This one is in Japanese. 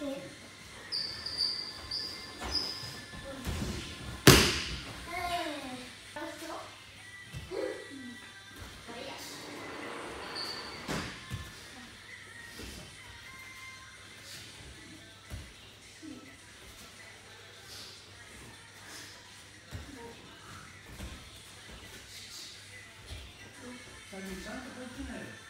ちゃんと入ってない。